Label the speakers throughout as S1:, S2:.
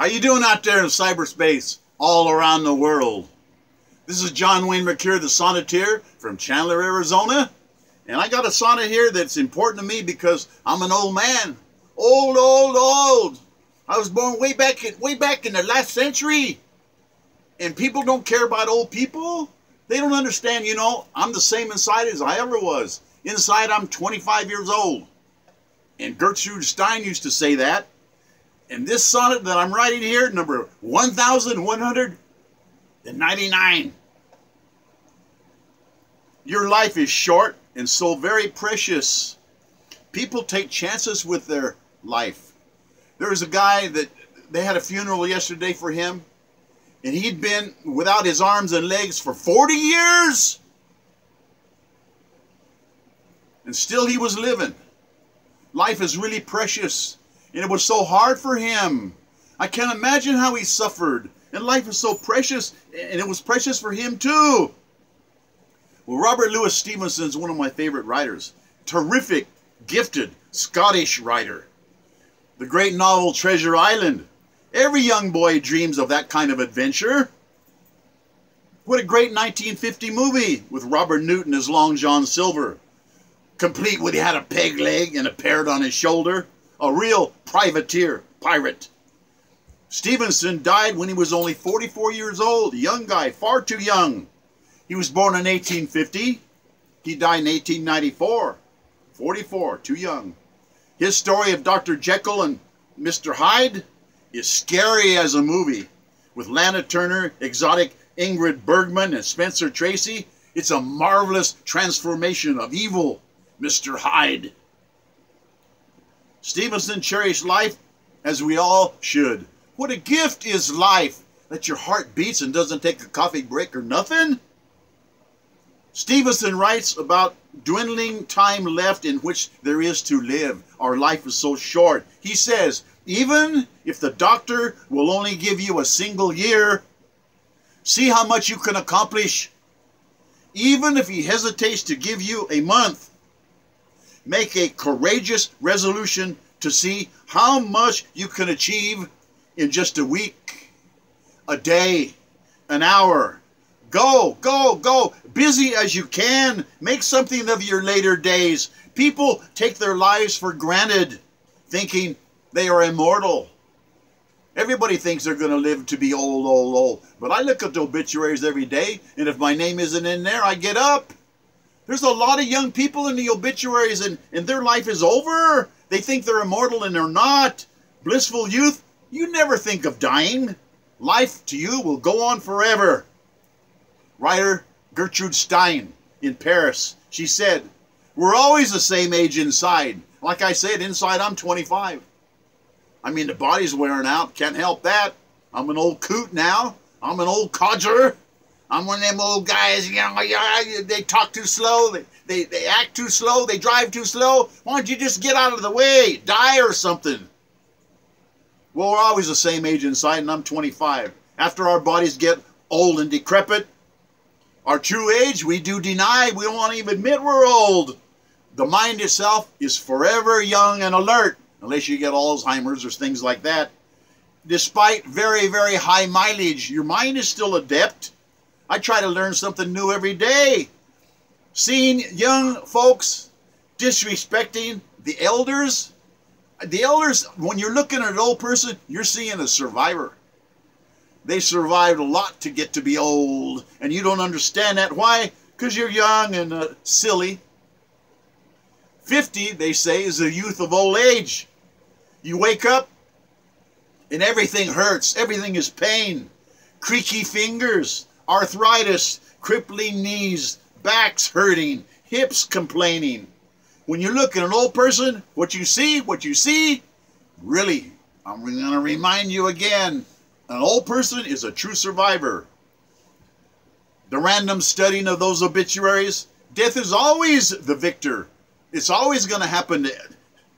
S1: How you doing out there in cyberspace all around the world? This is John Wayne Mercure, the sonneteer from Chandler, Arizona. And I got a sonnet here that's important to me because I'm an old man. Old, old, old. I was born way back in, way back in the last century. And people don't care about old people. They don't understand, you know, I'm the same inside as I ever was. Inside, I'm 25 years old. And Gertrude Stein used to say that. And this sonnet that I'm writing here, number 1199. Your life is short and so very precious. People take chances with their life. There was a guy that they had a funeral yesterday for him, and he'd been without his arms and legs for 40 years. And still he was living. Life is really precious. And it was so hard for him. I can't imagine how he suffered. And life is so precious. And it was precious for him too. Well, Robert Louis Stevenson is one of my favorite writers. Terrific, gifted Scottish writer. The great novel Treasure Island. Every young boy dreams of that kind of adventure. What a great 1950 movie with Robert Newton as Long John Silver complete with he had a peg leg and a parrot on his shoulder. A real privateer, pirate. Stevenson died when he was only 44 years old, young guy, far too young. He was born in 1850. He died in 1894. 44, too young. His story of Dr. Jekyll and Mr. Hyde is scary as a movie. With Lana Turner, exotic Ingrid Bergman, and Spencer Tracy, it's a marvelous transformation of evil Mr. Hyde. Stevenson cherished life as we all should. What a gift is life that your heart beats and doesn't take a coffee break or nothing. Stevenson writes about dwindling time left in which there is to live. Our life is so short. He says, even if the doctor will only give you a single year, see how much you can accomplish. Even if he hesitates to give you a month, make a courageous resolution to see how much you can achieve in just a week, a day, an hour. Go, go, go. Busy as you can. Make something of your later days. People take their lives for granted, thinking they are immortal. Everybody thinks they're going to live to be old, old, old. But I look at the obituaries every day, and if my name isn't in there, I get up. There's a lot of young people in the obituaries and, and their life is over. They think they're immortal and they're not. Blissful youth, you never think of dying. Life to you will go on forever. Writer Gertrude Stein in Paris, she said, We're always the same age inside. Like I said, inside I'm 25. I mean, the body's wearing out. Can't help that. I'm an old coot now. I'm an old codger. I'm one of them old guys, you know, they talk too slow, they, they, they act too slow, they drive too slow. Why don't you just get out of the way, die or something? Well, we're always the same age inside, and I'm 25. After our bodies get old and decrepit, our true age we do deny. We don't want to even admit we're old. The mind itself is forever young and alert, unless you get Alzheimer's or things like that. Despite very, very high mileage, your mind is still adept I try to learn something new every day. Seeing young folks disrespecting the elders. The elders, when you're looking at an old person, you're seeing a survivor. They survived a lot to get to be old, and you don't understand that. Why? Because you're young and uh, silly. 50, they say, is the youth of old age. You wake up, and everything hurts. Everything is pain. Creaky fingers, arthritis, crippling knees, backs hurting, hips complaining. When you look at an old person, what you see, what you see, really, I'm going to remind you again an old person is a true survivor. The random studying of those obituaries, death is always the victor. It's always going to happen.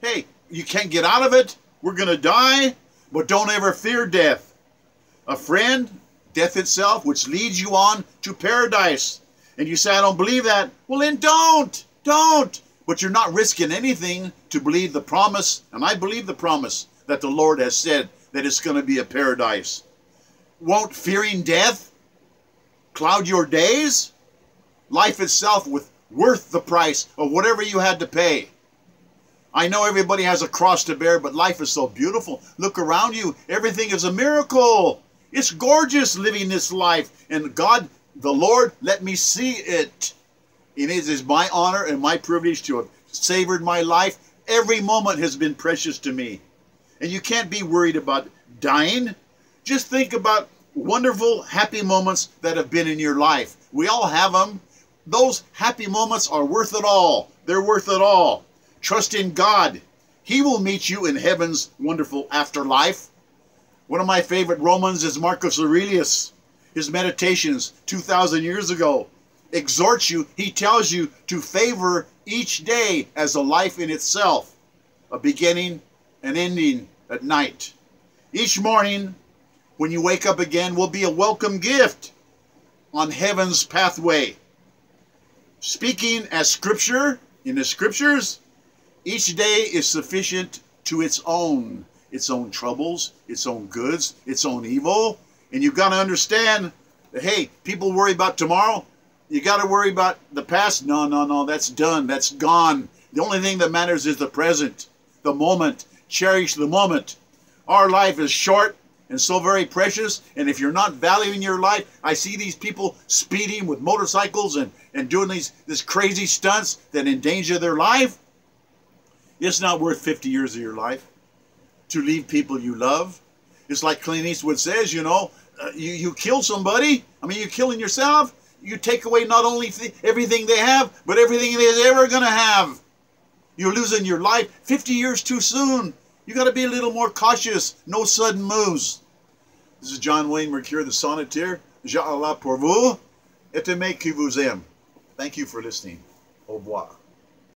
S1: Hey, you can't get out of it. We're going to die, but don't ever fear death. A friend, death itself, which leads you on to paradise. And you say, I don't believe that. Well, then don't. Don't. But you're not risking anything to believe the promise, and I believe the promise that the Lord has said that it's going to be a paradise. Won't fearing death cloud your days? Life itself with worth the price of whatever you had to pay. I know everybody has a cross to bear, but life is so beautiful. Look around you. Everything is a miracle. It's gorgeous living this life. And God, the Lord, let me see it. It is my honor and my privilege to have savored my life. Every moment has been precious to me. And you can't be worried about dying. Just think about wonderful, happy moments that have been in your life. We all have them. Those happy moments are worth it all. They're worth it all. Trust in God. He will meet you in heaven's wonderful afterlife. One of my favorite Romans is Marcus Aurelius. His meditations 2,000 years ago exhorts you, he tells you to favor each day as a life in itself, a beginning and ending at night. Each morning, when you wake up again, will be a welcome gift on heaven's pathway. Speaking as scripture in the scriptures, each day is sufficient to its own, its own troubles, its own goods, its own evil. And you've got to understand that, hey, people worry about tomorrow. You got to worry about the past. No, no, no, that's done. That's gone. The only thing that matters is the present, the moment. Cherish the moment. Our life is short and so very precious. And if you're not valuing your life, I see these people speeding with motorcycles and, and doing these this crazy stunts that endanger their life. It's not worth 50 years of your life to leave people you love. It's like Clint Eastwood says, you know, uh, you, you kill somebody. I mean, you're killing yourself. You take away not only th everything they have, but everything they're ever going to have. You're losing your life 50 years too soon. You got to be a little more cautious. No sudden moves. This is John Wayne Mercure, the Sonneteer. Ja Allah pour vous, et aimez qui vous aime. Thank you for listening. Au revoir.